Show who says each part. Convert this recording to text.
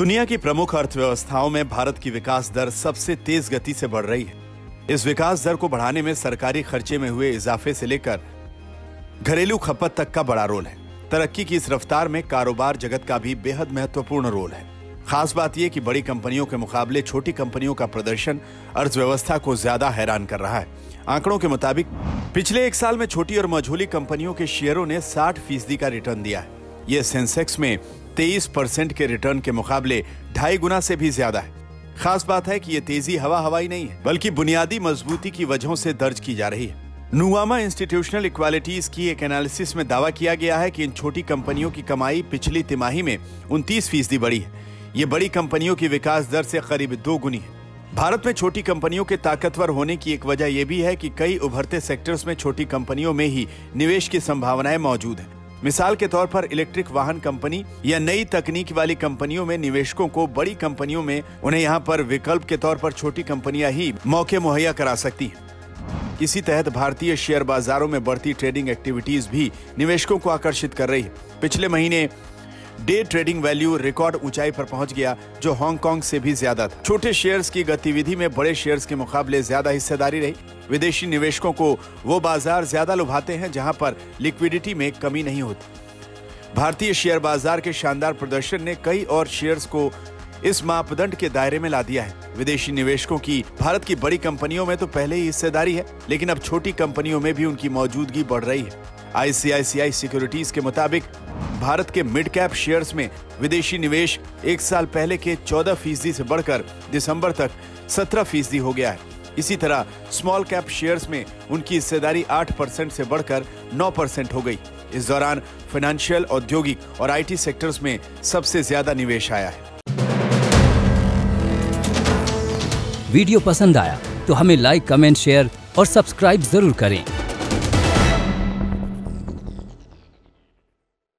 Speaker 1: दुनिया की प्रमुख अर्थव्यवस्थाओं में भारत की विकास दर सबसे तेज गति से बढ़ रही है। इस विकास दर को बढ़ाने में सरकारी खर्चे में हुए इजाफे से लेकर घरेलू खपत तक का बड़ा रोल है। तरक्की की इस रफ्तार में कारोबार जगत का भी बेहद महत्वपूर्ण रोल है। खास बात यह कि बड़ी कंपनियों के मुकाबले छोटी कंपनियों का प्रदर्शन अर्थव्यवस्था को ज़्यादा हैरान कर रहा है। आंकड़ों के मुताबिक, पिछले एक साल में छोटी और मझोली कंपनियों के शेयरों ने 60 फ़ीसदी का रिटर्न दिया है। ये सेंसेक्स में 23 परसेंट के रिटर्न के मुकाबले ढाई गुना से भी ज़्यादा है। खास बात है कि ये तेज़ी हवा हवाई नहीं है, बल्कि बुनियादी मजबूती की वजहों से दर्ज की जा रही है। नुआमा इंस्टीट्यूशनल इक्वालिटीज की एक एनालिसिस में दावा किया गया है कि इन छोटी कंपनियों की कमाई पिछली तिमाही में उनतीस फ़ीसदी बढ़ी है। ये बड़ी कंपनियों की विकास दर से करीब दो गुनी है। भारत में छोटी कंपनियों के ताकतवर होने की एक वजह यह भी है कि कई उभरते सेक्टर्स में छोटी कंपनियों में ही निवेश की संभावनाएँ मौजूद हैं। मिसाल के तौर पर इलेक्ट्रिक वाहन कंपनी या नई तकनीक वाली कंपनियों में निवेशकों को बड़ी कंपनियों में उन्हें यहाँ पर विकल्प के तौर पर छोटी कंपनियाँ ही मौके मुहैया करा सकती हैं। इसी तहत भारतीय शेयर बाजारों में बढ़ती ट्रेडिंग एक्टिविटीज़ भी निवेशकों को आकर्षित कर रही है। पिछले महीने डे ट्रेडिंग वैल्यू रिकॉर्ड ऊंचाई पर पहुँच गया, जो हांगकांग से भी ज़्यादा था। छोटे शेयर्स की गतिविधि में बड़े शेयर्स के मुकाबले ज़्यादा हिस्सेदारी रही। विदेशी निवेशकों को वो बाज़ार ज़्यादा लुभाते हैं, जहाँ पर लिक्विडिटी में कमी नहीं होती। भारतीय शेयर बाज़ार के शानदार प्रदर्शन ने कई और शेयर्स को इस मापदंड के दायरे में ला दिया है। विदेशी निवेशकों की, भारत की बड़ी कंपनियों में तो पहले ही हिस्सेदारी है, लेकिन अब छोटी कंपनियों में भी उनकी मौजूदगी बढ़ रही है। आईसीआईसीआई सिक्योरिटीज के मुताबिक, भारत के मिड कैप शेयर्स में विदेशी निवेश एक साल पहले के 14 फ़ीसदी से बढ़कर दिसंबर तक 17 फ़ीसदी हो गया है। इसी तरह, स्मॉल कैप शेयर्स में उनकी हिस्सेदारी 8 परसेंट से बढ़कर 9 परसेंट हो गई। इस दौरान फाइनेंशियल औद्योगिक और आईटी सेक्टर्स में सबसे ज़्यादा निवेश आया है।
Speaker 2: वीडियो पसंद आया तो हमें लाइक कमेंट शेयर और सब्सक्राइब ज़रूर करें।